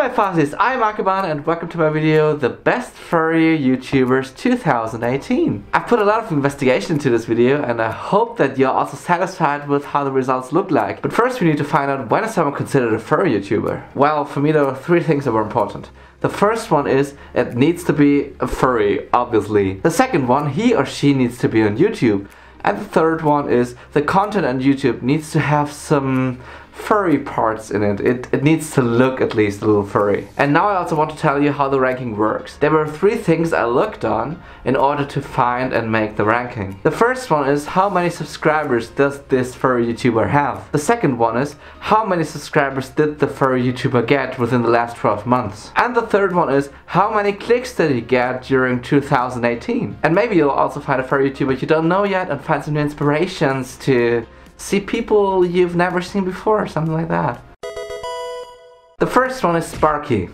my fuzzies, I'm Akeban and welcome to my video, The Best Furry YouTubers 2018. I've put a lot of investigation into this video and I hope that you're also satisfied with how the results look like. But first we need to find out when is someone considered a furry YouTuber? Well, for me there are three things that were important. The first one is it needs to be a furry, obviously. The second one, he or she needs to be on YouTube. And the third one is the content on YouTube needs to have some furry parts in it. it. It needs to look at least a little furry. And now I also want to tell you how the ranking works. There were three things I looked on in order to find and make the ranking. The first one is how many subscribers does this furry YouTuber have? The second one is how many subscribers did the furry YouTuber get within the last 12 months? And the third one is how many clicks did he get during 2018? And maybe you'll also find a furry YouTuber you don't know yet and find some new inspirations to see people you've never seen before, or something like that. The first one is Sparky.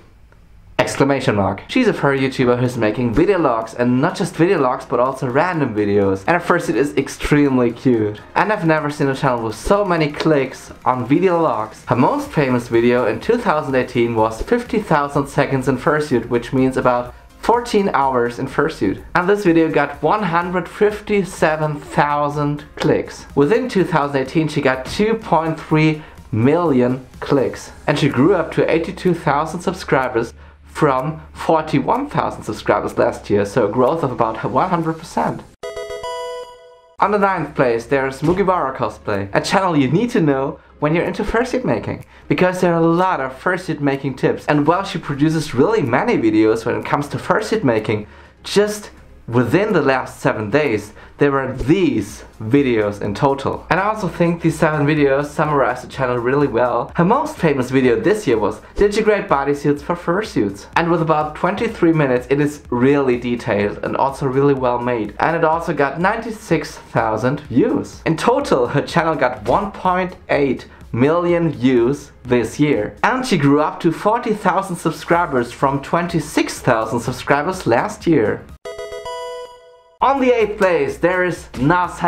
Exclamation mark. She's a furry YouTuber who's making video logs and not just video logs but also random videos. And at first it is extremely cute. And I've never seen a channel with so many clicks on video logs. Her most famous video in 2018 was 50,000 seconds in fursuit which means about 14 hours in fursuit. And this video got 157,000 clicks. Within 2018 she got 2.3 million clicks. And she grew up to 82,000 subscribers from 41,000 subscribers last year, so a growth of about 100%. On the ninth place, there's Mugiwara Cosplay, a channel you need to know when you're into fursuit making because there are a lot of fursuit making tips. And while she produces really many videos when it comes to fursuit making just within the last 7 days there were these videos in total. And I also think these 7 videos summarize the channel really well. Her most famous video this year was Did you grade bodysuits for fursuits? And with about 23 minutes it is really detailed and also really well made. And it also got 96,000 views. In total her channel got 1.8 million views this year. And she grew up to 40,000 subscribers from 26,000 subscribers last year. On the 8th place, there is Nos.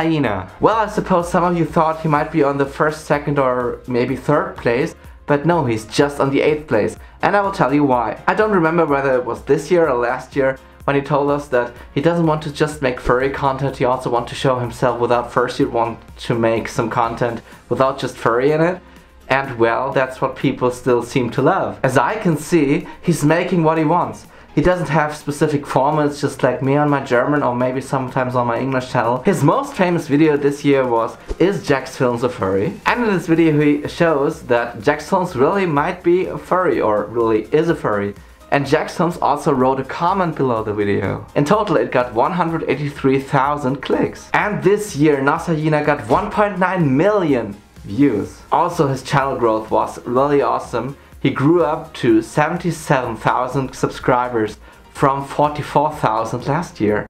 Well, I suppose some of you thought he might be on the first, second or maybe third place, but no, he's just on the 8th place. And I will tell you why. I don't remember whether it was this year or last year when he told us that he doesn't want to just make furry content, he also wants to show himself without first he'd want to make some content without just furry in it. And well, that's what people still seem to love. As I can see, he's making what he wants. He doesn't have specific formats just like me on my German or maybe sometimes on my English channel. His most famous video this year was Is Jax Films a furry? And in this video he shows that Jax Films really might be a furry or really is a furry. And Films also wrote a comment below the video. In total it got 183,000 clicks. And this year Nos got 1.9 million views. Also his channel growth was really awesome. He grew up to 77,000 subscribers from 44,000 last year.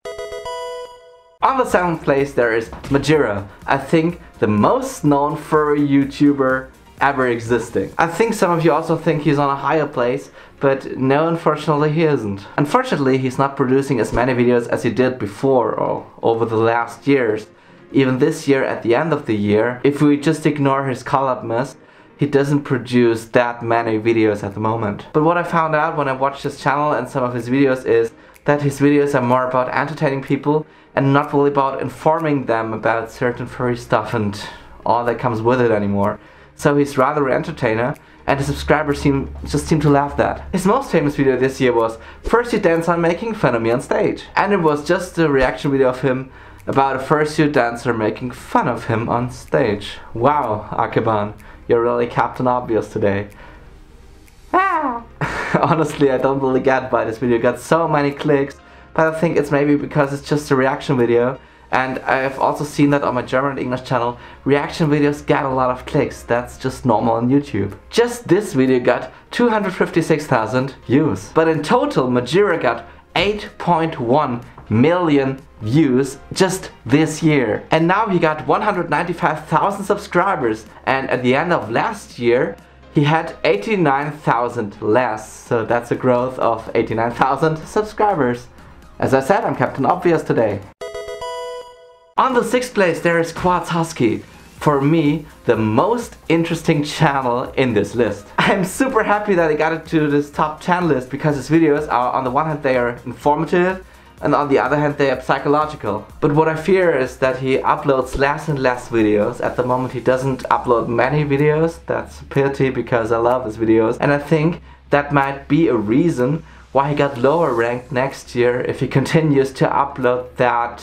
On the 7th place there is Majira, I think the most known furry YouTuber ever existing. I think some of you also think he's on a higher place, but no unfortunately he isn't. Unfortunately he's not producing as many videos as he did before or over the last years. Even this year at the end of the year, if we just ignore his Collabmas, he doesn't produce that many videos at the moment. But what I found out when I watched his channel and some of his videos is that his videos are more about entertaining people and not really about informing them about certain furry stuff and all that comes with it anymore. So he's rather an entertainer and his subscribers seem just seem to laugh that. His most famous video this year was Fursuit Dancer making fun of me on stage. And it was just a reaction video of him about a fursuit dancer making fun of him on stage. Wow, Akeban. You're really Captain Obvious today. Ah. Honestly, I don't really get why this video got so many clicks, but I think it's maybe because it's just a reaction video. And I've also seen that on my German and English channel, reaction videos get a lot of clicks. That's just normal on YouTube. Just this video got 256,000 views. But in total, Majira got 8.1 million views just this year. And now he got 195,000 subscribers and at the end of last year he had 89,000 less. So that's a growth of 89,000 subscribers. As I said, I'm Captain Obvious today. On the sixth place there is Quartz Husky. For me, the most interesting channel in this list. I'm super happy that I got it to this top 10 list because his videos are on the one hand they are informative and on the other hand they are psychological. But what I fear is that he uploads less and less videos. At the moment he doesn't upload many videos. That's a pity because I love his videos. And I think that might be a reason why he got lower ranked next year if he continues to upload that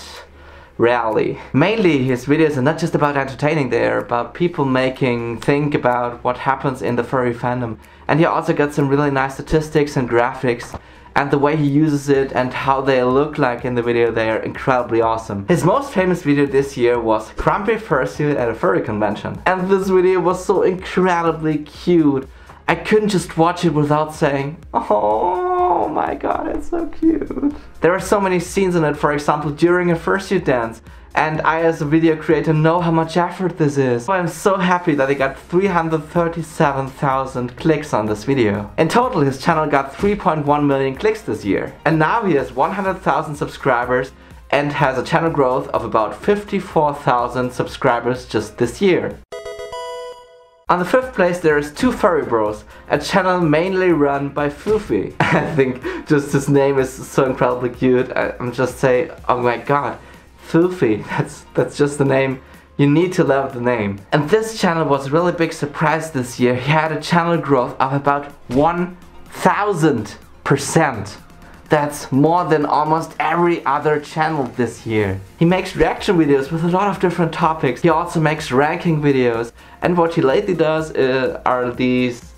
rarely. Mainly his videos are not just about entertaining, they're about people making think about what happens in the furry fandom. And he also got some really nice statistics and graphics and the way he uses it and how they look like in the video they are incredibly awesome. His most famous video this year was Grumpy Fursuit at a furry convention. And this video was so incredibly cute. I couldn't just watch it without saying, oh my god, it's so cute. There are so many scenes in it, for example, during a fursuit dance, and I as a video creator know how much effort this is. I'm so happy that he got 337,000 clicks on this video. In total his channel got 3.1 million clicks this year. And now he has 100,000 subscribers and has a channel growth of about 54,000 subscribers just this year. On the fifth place there is Two Furry Bros, a channel mainly run by Foofy. I think just his name is so incredibly cute. I, am just say, oh my god, Foofy, that's, that's just the name. You need to love the name. And this channel was a really big surprise this year. He had a channel growth of about 1000%. That's more than almost every other channel this year. He makes reaction videos with a lot of different topics. He also makes ranking videos. And what he lately does uh, are these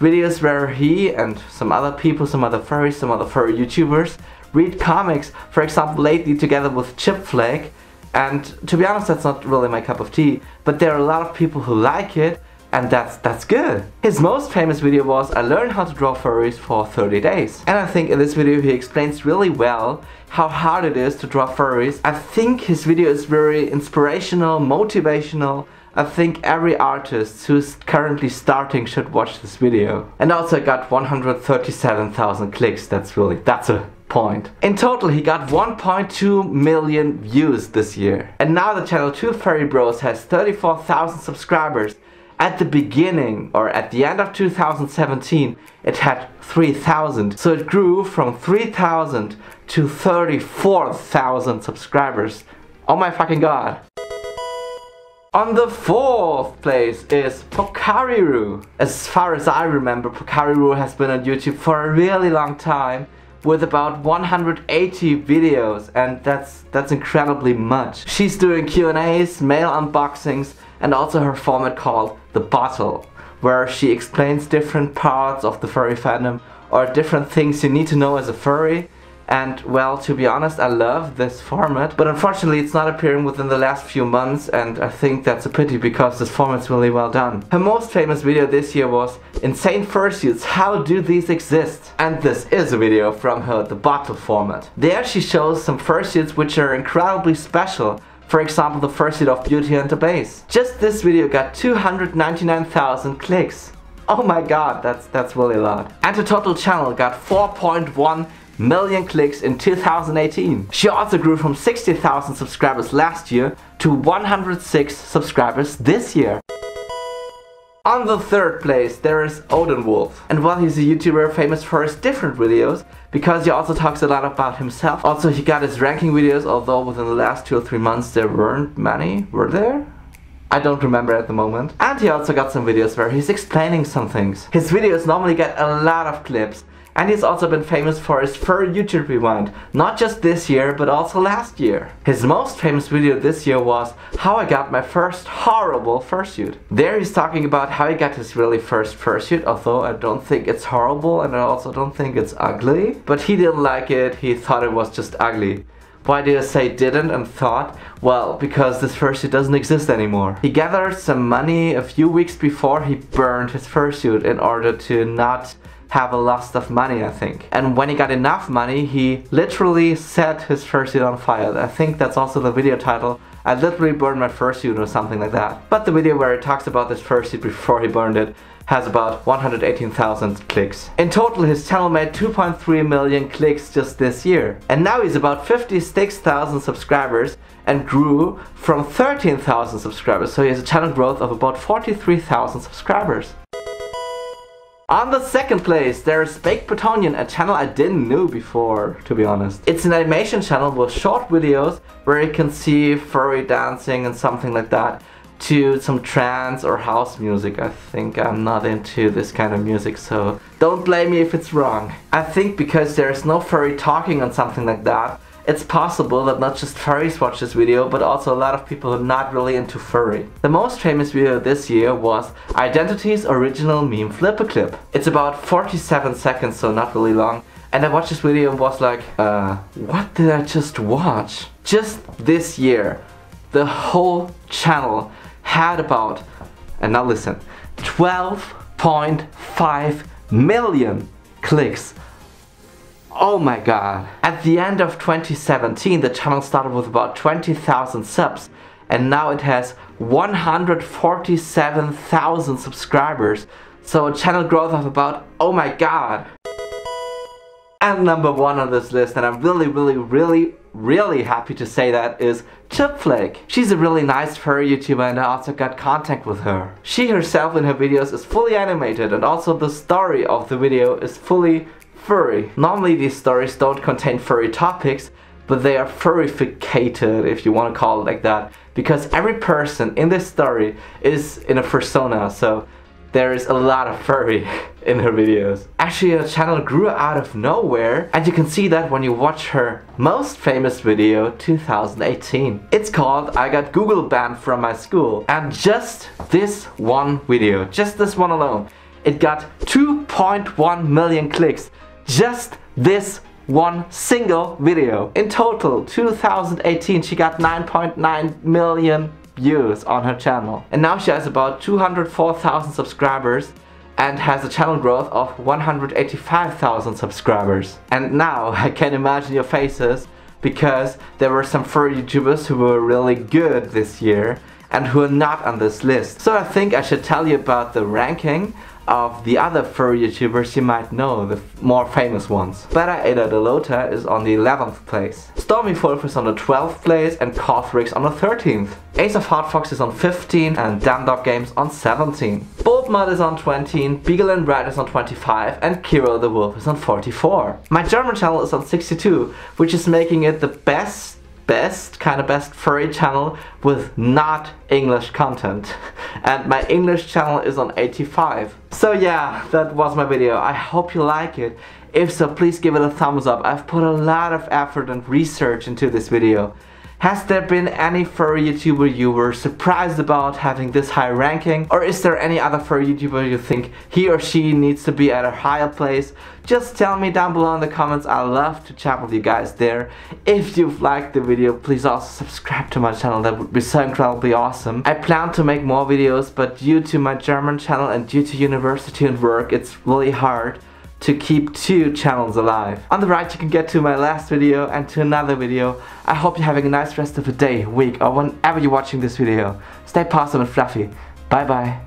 videos where he and some other people, some other furries, some other furry YouTubers read comics, for example lately together with Chipflake and to be honest that's not really my cup of tea but there are a lot of people who like it and that's that's good. His most famous video was I learned how to draw furries for 30 days. And I think in this video he explains really well how hard it is to draw furries. I think his video is very inspirational, motivational. I think every artist who's currently starting should watch this video. And also I got 137,000 clicks. That's really, that's a point. In total he got 1.2 million views this year. And now the channel 2 Furry Bros has 34,000 subscribers. At the beginning or at the end of 2017 it had 3,000. So it grew from 3,000 to 34,000 subscribers. Oh my fucking god. On the fourth place is Pocari Roo. As far as I remember, Pocari Roo has been on YouTube for a really long time with about 180 videos and that's that's incredibly much. She's doing Q&As, mail unboxings and also her format called The Bottle where she explains different parts of the furry fandom or different things you need to know as a furry and well, to be honest, I love this format, but unfortunately it's not appearing within the last few months and I think that's a pity because this format's really well done. Her most famous video this year was Insane Fursuits, how do these exist? And this is a video from her The Bottle format. There she shows some fursuits which are incredibly special for example, the fursuit of Beauty and the Beast. Just this video got 299,000 clicks. Oh my god, that's that's really a lot. And the total channel got 4.1 million clicks in 2018. She also grew from 60,000 subscribers last year to 106 subscribers this year. On the third place there is Odin Wolf. And while he's a YouTuber famous for his different videos, because he also talks a lot about himself. Also he got his ranking videos, although within the last two or three months there weren't many. Were there? I don't remember at the moment. And he also got some videos where he's explaining some things. His videos normally get a lot of clips and he's also been famous for his fur YouTube rewind, not just this year, but also last year. His most famous video this year was how I got my first horrible fursuit. There he's talking about how he got his really first fursuit, although I don't think it's horrible and I also don't think it's ugly. But he didn't like it, he thought it was just ugly. Why did I say didn't and thought? Well, because this fursuit doesn't exist anymore. He gathered some money a few weeks before he burned his fursuit in order to not have a lot of money, I think. And when he got enough money, he literally set his fursuit on fire. I think that's also the video title. I literally burned my fursuit or something like that. But the video where he talks about this fursuit before he burned it has about 118,000 clicks. In total his channel made 2.3 million clicks just this year. And now he's about 56,000 subscribers and grew from 13,000 subscribers. So he has a channel growth of about 43,000 subscribers. On the second place, there is Baked Potonion, a channel I didn't know before, to be honest. It's an animation channel with short videos where you can see furry dancing and something like that to some trance or house music. I think I'm not into this kind of music, so don't blame me if it's wrong. I think because there's no furry talking on something like that, it's possible that not just furries watch this video, but also a lot of people who are not really into furry. The most famous video this year was Identity's original meme FlipaClip. It's about 47 seconds, so not really long. And I watched this video and was like, uh, what did I just watch? Just this year, the whole channel had about, and now listen, 12.5 million clicks Oh my god. At the end of 2017 the channel started with about 20,000 subs and now it has 147,000 subscribers. So a channel growth of about, oh my god. And number one on this list, and I'm really, really, really, really happy to say that, is Chipflake. She's a really nice furry YouTuber and I also got contact with her. She herself in her videos is fully animated and also the story of the video is fully furry. Normally these stories don't contain furry topics, but they are furrificated, if you want to call it like that, because every person in this story is in a persona, so there is a lot of furry in her videos. Actually, her channel grew out of nowhere, and you can see that when you watch her most famous video, 2018. It's called I got Google banned from my school, and just this one video, just this one alone, it got 2.1 million clicks just this one single video. In total, 2018, she got 9.9 million views on her channel. And now she has about 204,000 subscribers and has a channel growth of 185,000 subscribers. And now I can imagine your faces because there were some furry YouTubers who were really good this year and who are not on this list. So I think I should tell you about the ranking of the other furry YouTubers you might know, the more famous ones. Beta Ada Delota is on the 11th place. Stormy Wolf is on the 12th place and Cothrix on the 13th. Ace of Hot Fox is on 15 and Damn Dog Games on 17. Mud is on 20, Beagle and Brad is on 25 and Kero the Wolf is on 44. My German channel is on 62, which is making it the best best, kind of best furry channel with not English content. And my English channel is on 85. So yeah, that was my video. I hope you like it. If so, please give it a thumbs up. I've put a lot of effort and research into this video. Has there been any furry YouTuber you were surprised about having this high ranking? Or is there any other furry YouTuber you think he or she needs to be at a higher place? Just tell me down below in the comments, I love to chat with you guys there. If you've liked the video, please also subscribe to my channel, that would be so incredibly awesome. I plan to make more videos, but due to my German channel and due to university and work, it's really hard to keep two channels alive. On the right you can get to my last video and to another video. I hope you're having a nice rest of the day, week or whenever you're watching this video. Stay positive and fluffy. Bye bye.